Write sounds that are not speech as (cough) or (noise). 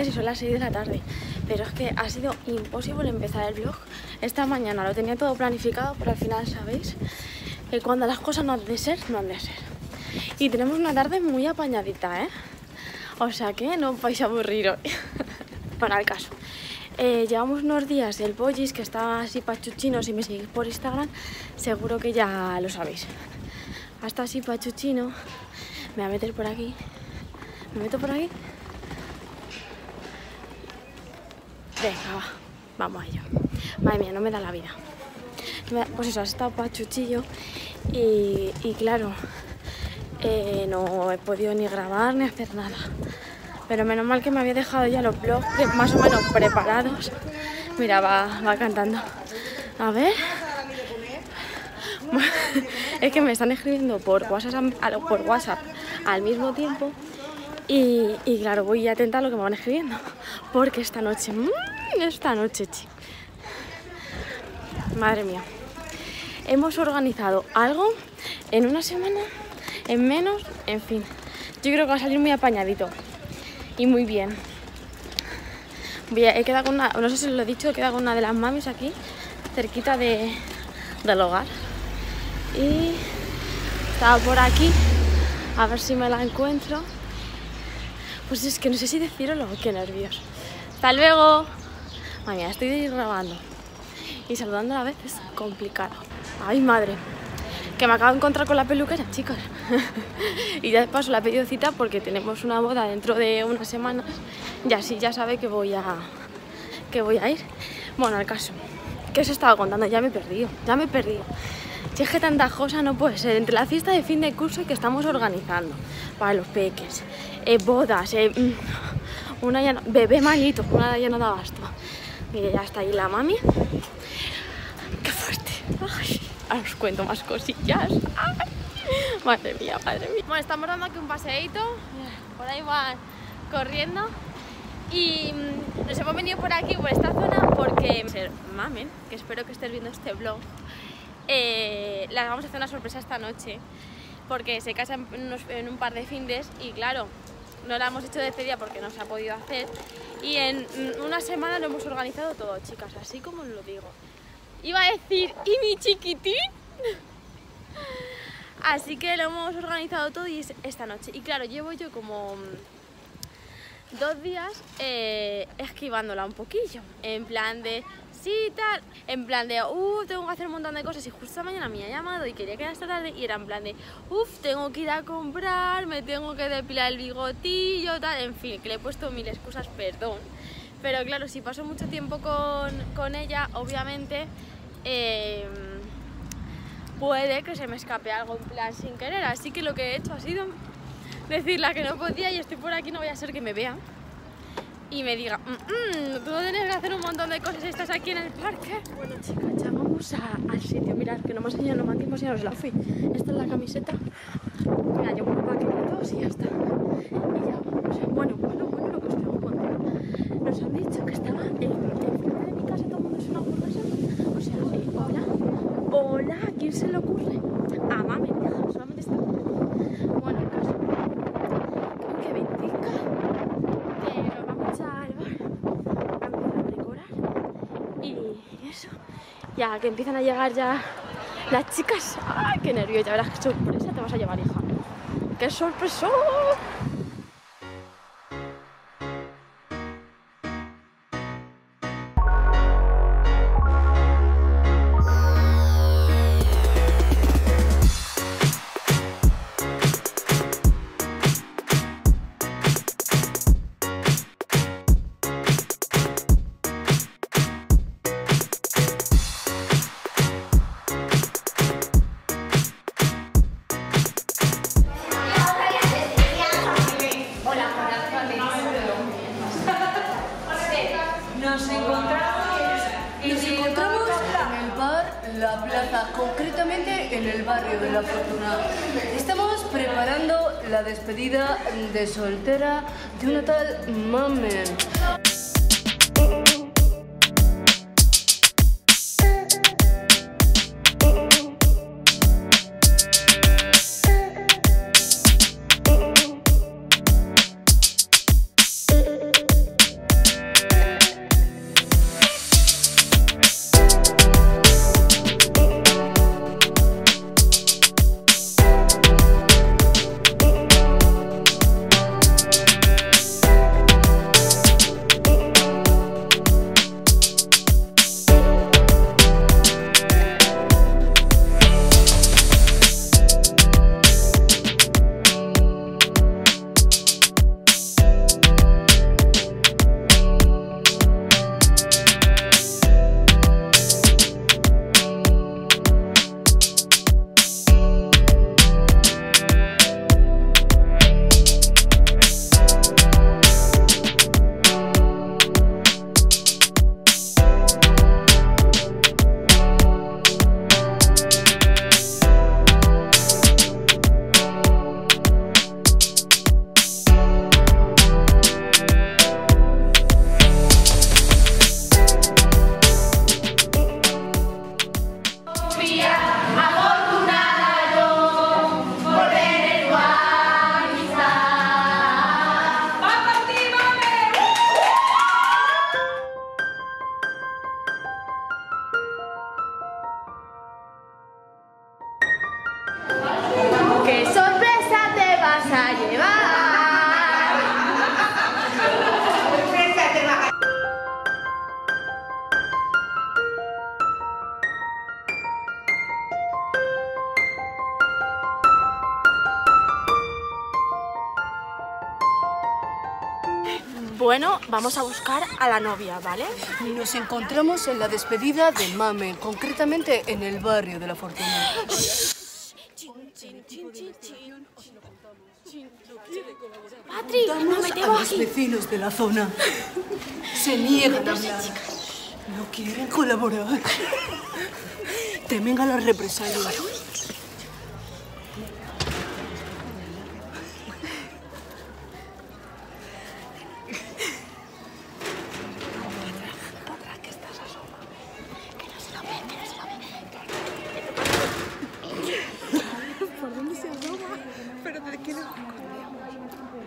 días y son las 6 de la tarde. Pero es que ha sido imposible empezar el vlog esta mañana. Lo tenía todo planificado, pero al final sabéis que cuando las cosas no han de ser, no han de ser. Y tenemos una tarde muy apañadita, ¿eh? O sea que no os vais a aburrir hoy. (laughs) bueno, al caso. Eh, llevamos unos días del pollis que está así pachuchino. Si me seguís por Instagram, seguro que ya lo sabéis. Hasta así pachuchino. Me voy a meter por aquí. ¿Me meto por aquí? Venga, va. Vamos a ello. Madre mía, no me da la vida. Pues eso, has estado pachuchillo y, y claro, eh, no he podido ni grabar ni hacer nada. Pero menos mal que me había dejado ya los blogs más o menos preparados. Mira, va, va cantando. A ver. (laughs) es que me están escribiendo por WhatsApp, por WhatsApp al mismo tiempo y, claro, voy atenta a lo que me van escribiendo. Porque esta noche, mmm, esta noche. Madre mía. Hemos organizado algo en una semana, en menos, en fin. Yo creo que va a salir muy apañadito. Y muy bien. Voy he quedado con una, no sé si lo he dicho, he quedado con una de las mamis aquí, cerquita de, del hogar. Y estaba por aquí, a ver si me la encuentro. Pues es que no sé si decirlo, qué nervios. Hasta luego. Madre estoy grabando. Y saludando a la vez es complicado. Ay, madre. Que me acabo de encontrar con la peluquera, chicos. (laughs) y ya paso la he pedido cita porque tenemos una boda dentro de unas semanas. Y así ya sabe que voy a, que voy a ir. Bueno, al caso. ¿Qué os estaba contando? Ya me he perdido. Ya me he perdido. Si es que tanta cosa no puede ser. Entre la fiesta de fin de curso que estamos organizando para los peques, eh, bodas, eh, mm, una ya no, bebé malito, una ya no da abasto. Mire, ya está ahí la mami. ¡Qué fuerte! ahora os cuento más cosillas. Madre mía, madre mía. Bueno, estamos dando aquí un paseíto. Por ahí van corriendo. Y mm, nos hemos venido por aquí, por esta zona, porque ser mamen, que espero que estés viendo este vlog, eh, la vamos a hacer una sorpresa esta noche porque se casa en, un par de findes y claro, no la hemos hecho de despedida porque no se ha podido hacer y en una semana lo hemos organizado todo, chicas, así como os lo digo. Iba a decir, ¿y mi chiquitín? Así que lo hemos organizado todo y es esta noche. Y claro, llevo yo como dos días eh, esquivándola un poquillo. En plan de, tal, en plan de, uff, tengo que hacer un montón de cosas y justo mañana me ha llamado y quería quedar esta tarde y era en plan de, uff, tengo que ir a comprar, me tengo que depilar el bigotillo, tal, en fin, que le he puesto mil excusas, perdón. Pero claro, si paso mucho tiempo con, con ella, obviamente, em, puede que se me escape algo en plan sin querer, así que lo que he hecho ha sido decirle que no podía y estoy por aquí, no voy a ser que me vea y me diga, mm, mm, tú tienes que hacer un montón de cosas, estás aquí en el parque. Bueno chicas, ya vamos al sitio, mirad que no me ha enseñado, no me han enseñado la fui. Esta es la camiseta, mira, yo un dos y ya está. Y ya vamos, bueno, bueno, bueno, lo que os tengo que. Nos han dicho que estaba en, frente de mi casa, todo el mundo es una hamburguesa. O sea, hola, hola, ¿a quién se le ocurre? A mami, solamente está. Bueno, el caso. Que ventica y eso. Ya que empiezan a llegar ya las chicas. ¡Ay, qué nervio! Ya verás qué sorpresa te vas a llevar, hija. ¡Qué sorpresa! Concretamente en el barrio de La Fortuna. Estamos preparando la despedida de soltera de una tal Mamen. Bueno, vamos a buscar a la novia, ¿vale? Nos encontramos en la despedida de Mame, concretamente en el barrio de la Fortuna. Patri, no me a los vecinos de la zona. Se niegan a hablar. No quieren colaborar. Temen a las represalias. pero de quién es mi?